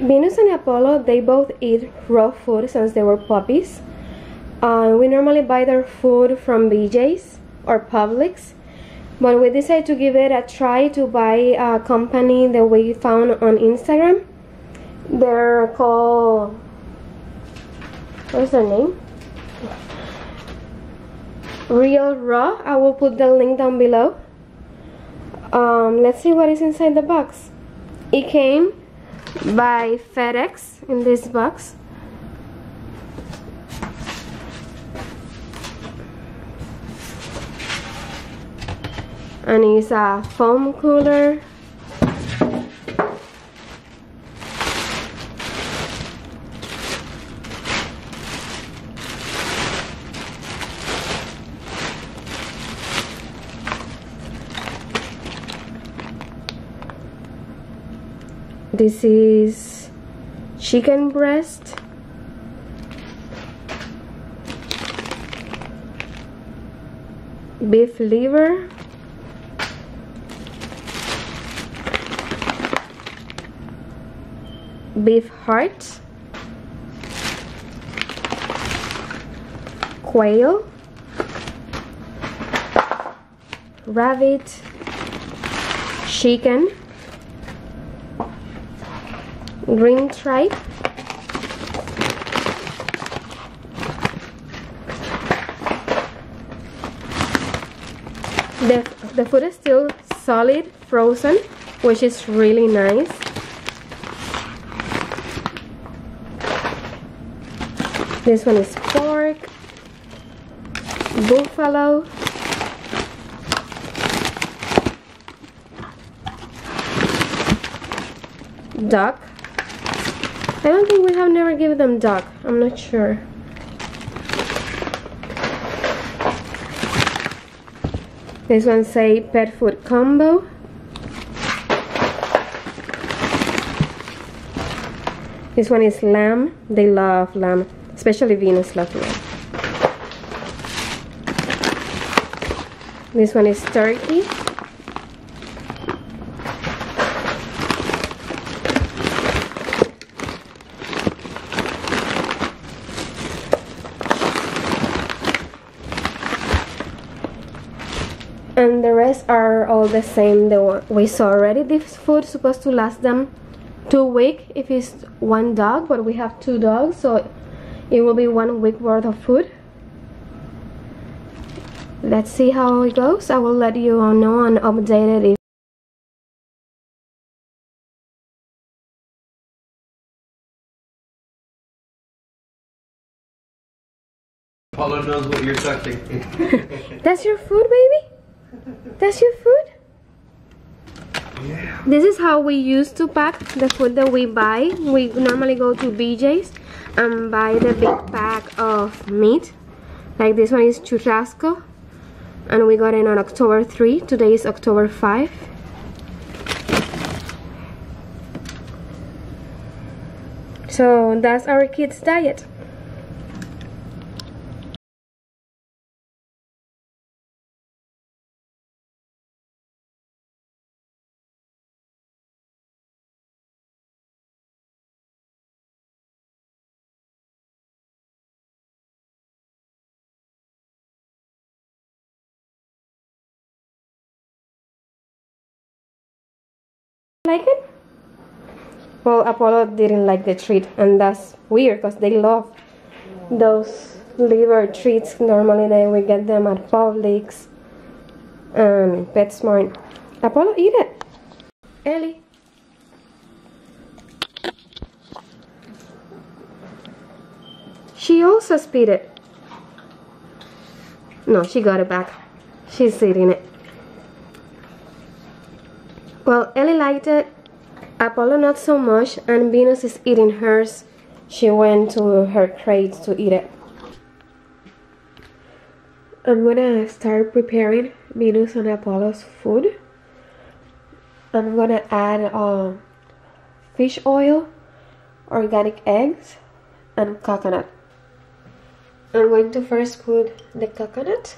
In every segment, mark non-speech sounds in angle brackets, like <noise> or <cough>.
Venus and Apollo, they both eat raw food since they were puppies. Uh, we normally buy their food from BJ's or Publix, but we decided to give it a try to buy a company that we found on Instagram. They're called, what's their name? Reel Raw. I will put the link down below. Um, let's see what is inside the box. It came by FedEx in this box. And it's a foam cooler. This is chicken breast. Beef liver. Beef heart. Quail. Rabbit. Chicken green stripe the, the food is still solid frozen which is really nice. This one is pork buffalo duck I don't think we have never given them duck. I'm not sure. This one say pet food combo. This one is lamb. They love lamb, especially Venus loves lamb. This one is turkey. and the rest are all the same the we saw already this food supposed to last them two weeks if it's one dog but we have two dogs so it will be one week worth of food let's see how it goes i will let you all know and update it if Apollo knows what you're touching. <laughs> that's your food baby that's your food? This is how we used to pack the food that we buy. We normally go to BJ's and buy the big pack of meat. Like this one is churrasco. And we got it on October 3. Today is October 5. So that's our kids' diet. Like it? Well, Apollo didn't like the treat, and that's weird because they love those liver treats. Normally, they we get them at Publix and PetSmart. Apollo, eat it. Ellie. She also spit it. No, she got it back. She's eating it. Well, Ellie liked it, Apollo not so much, and Venus is eating hers. She went to her crate to eat it. I'm gonna start preparing Venus and Apollo's food. I'm gonna add uh, fish oil, organic eggs, and coconut. I'm going to first put the coconut.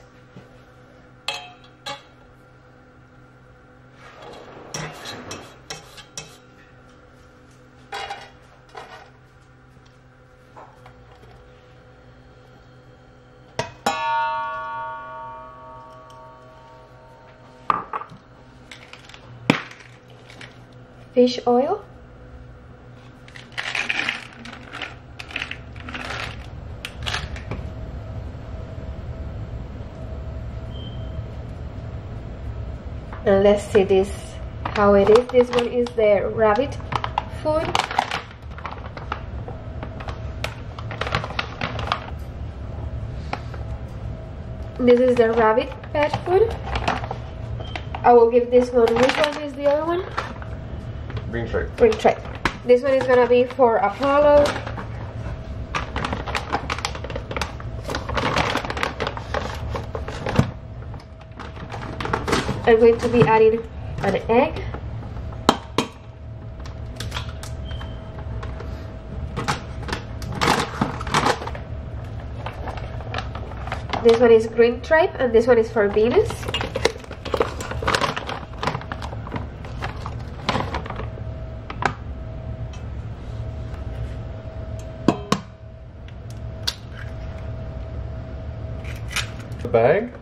Fish oil. And let's see this how it is. This one is the rabbit food. This is the rabbit pet food. I will give this one. Which one is the other one? Green stripe. Green stripe. This one is gonna be for Apollo. I'm going to be adding an egg. This one is green stripe and this one is for Venus. The bag.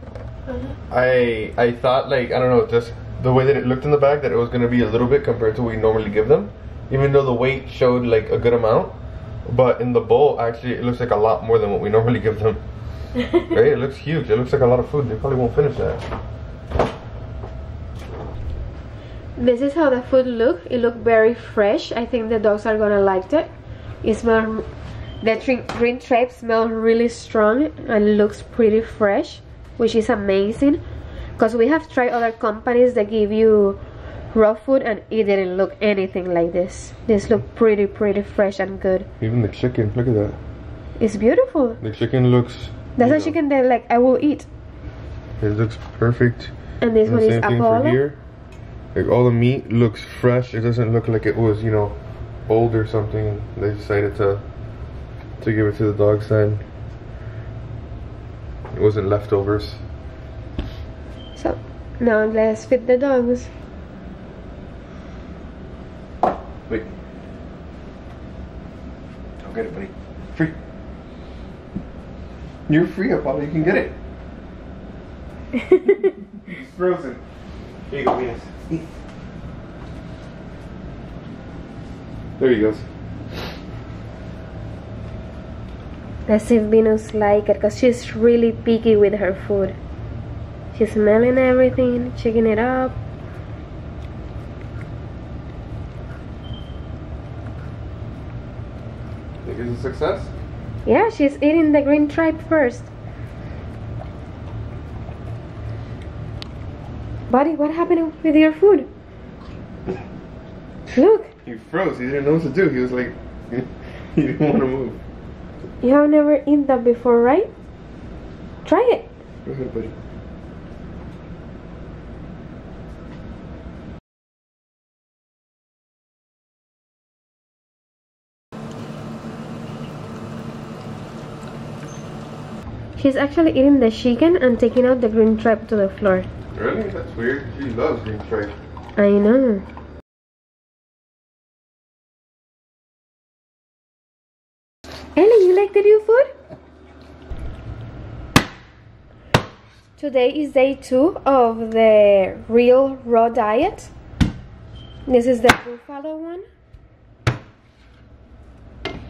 I I thought like I don't know just the way that it looked in the bag that it was gonna be a little bit compared to what we normally give them, even though the weight showed like a good amount. But in the bowl, actually, it looks like a lot more than what we <laughs> normally give them. right? It looks huge. It looks like a lot of food. They probably won't finish that. This is how the food look. It look very fresh. I think the dogs are gonna like it. It smell, the green, green stripe smell really strong and looks pretty fresh, which is amazing. Because we have tried other companies that give you raw food and it didn't look anything like this. This look pretty, pretty fresh and good. Even the chicken. Look at that. It's beautiful. The chicken looks. That's a know, chicken that like I will eat. It looks perfect. And this And one is same thing for Apollo. here. Like all the meat looks fresh. It doesn't look like it was, you know, old or something. They decided to to give it to the dog's then. It wasn't leftovers. So now let's feed the dogs. Wait. Don't get it, buddy. Free. You're free, Apollo. You can get it. It's <laughs> frozen. Here you go, Venus. There he goes. Let's see if Venus like it because she's really picky with her food. She's smelling everything, checking it up. Think it's a success? Yeah, she's eating the green tripe first. Buddy, what happened with your food? Look, He froze. He didn't know what to do. He was like, <laughs> he didn't want to move. You have never eaten that before, right? Try it. Go ahead, buddy. She's actually eating the chicken and taking out the green stripe to the floor. Really? That's weird. She loves green stripe. I know. Ellie, you like the new food? Today is day two of the Reel Raw diet. This is the buffalo one.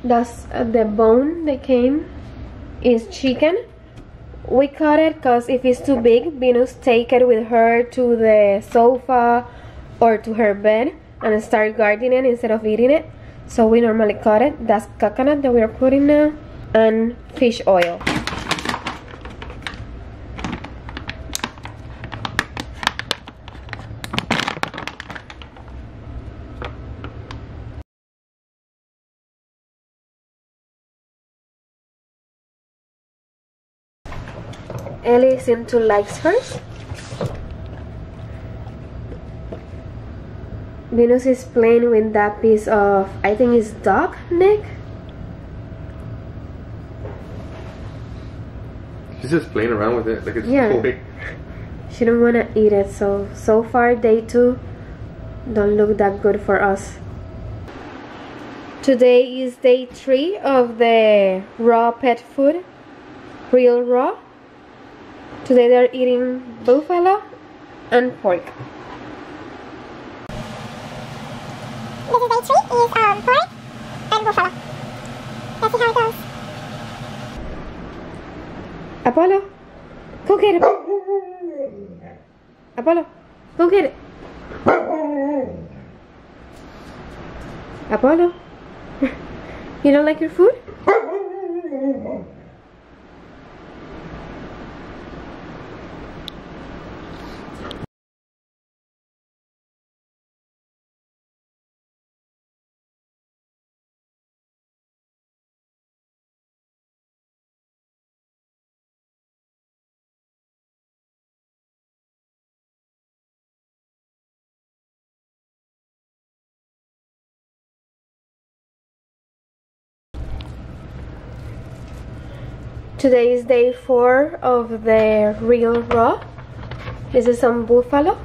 That's uh, the bone that came is chicken. We cut it because if it's too big, Venus take it with her to the sofa or to her bed and start guarding it instead of eating it. So we normally cut it. That's coconut that we are putting now and fish oil. Ellie seems to likes hers. Venus is playing with that piece of, I think it's dog neck. She's just playing around with it like it's Yeah. toy. She don't wanna eat it, so so far day two don't look that good for us. Today is day three of the raw pet food, Reel Raw. Today they're eating buffalo and pork. Day three, is um, and buffalo. Let's see how it goes. Apollo, go get it. Apollo, go get it. Apollo, <laughs> you don't like your food? Today is day four of the Reel Raw. This is some buffalo.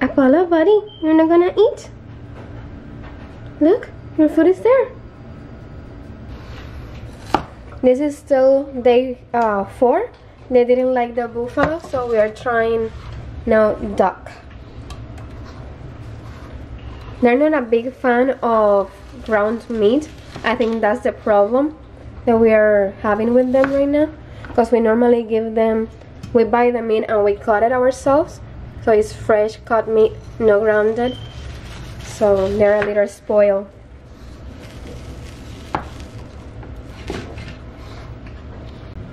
Apollo, buddy, you're not gonna eat? Look, your food is there. This is still day uh, four. They didn't like the buffalo, so we are trying now duck. They're not a big fan of ground meat. I think that's the problem that we are having with them right now. Because we normally give them, we buy the meat and we cut it ourselves. So it's fresh cut meat, no grounded. So they're a little spoiled.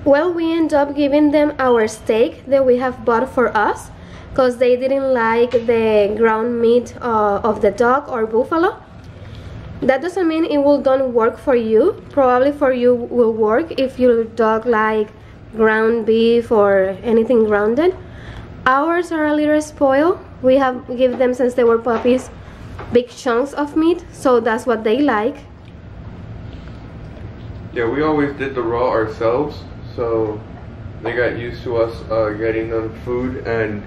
Well, we end up giving them our steak that we have bought for us because they didn't like the ground meat uh, of the dog or buffalo. That doesn't mean it will don't work for you. Probably for you will work if your dog like ground beef or anything grounded. Ours are a little spoiled. We have give them since they were puppies big chunks of meat, so that's what they like. Yeah, we always did the raw ourselves, so they got used to us uh, getting them food, and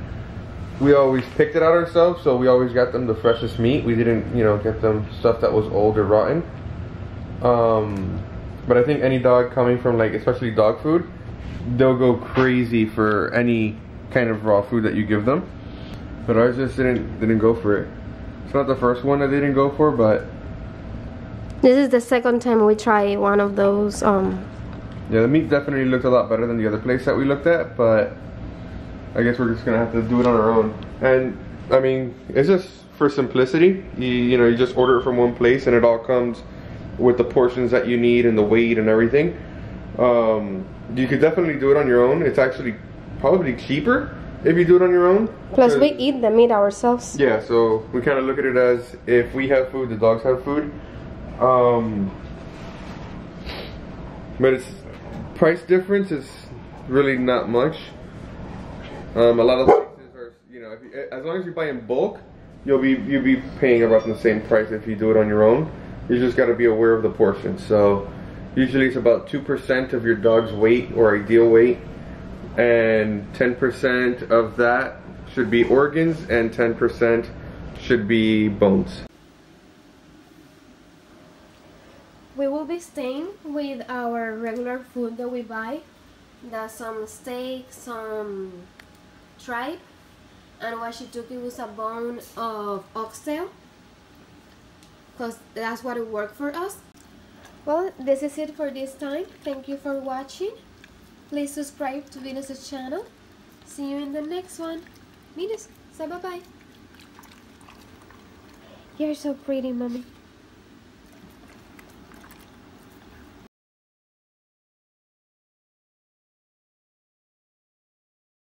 we always picked it out ourselves. So we always got them the freshest meat. We didn't, you know, get them stuff that was old or rotten. Um, but I think any dog coming from like, especially dog food, they'll go crazy for any kind of raw food that you give them. But ours just didn't didn't go for it. It's not the first one that they didn't go for, but This is the second time we try one of those. Um, yeah, the meat definitely looked a lot better than the other place that we looked at. But I guess we're just gonna have to do it on our own. And I mean, it's just for simplicity. You you know, you just order it from one place, and it all comes with the portions that you need and the weight and everything. Um, you could definitely do it on your own. It's actually probably cheaper if you do it on your own. plus, we eat the meat ourselves. yeah, so we kind of look at it as if we have food, the dogs have food. Um, but it's price difference is really not much. Um, a lot of places are, you know, you, as long as you buy in bulk, you'll be you'll be paying about the same price if you do it on your own. You just got to be aware of the portions. So usually it's about two percent of your dog's weight or ideal weight, and ten percent of that should be organs, and ten percent should be bones. Staying with our regular food that we buy. That's some steak, some tripe, and what she took it was a bone of oxtail. Because that's what it worked for us. Well, this is it for this time. Thank you for watching. Please subscribe to Venus' channel. See you in the next one. Venus, say bye-bye. You're so pretty, mommy.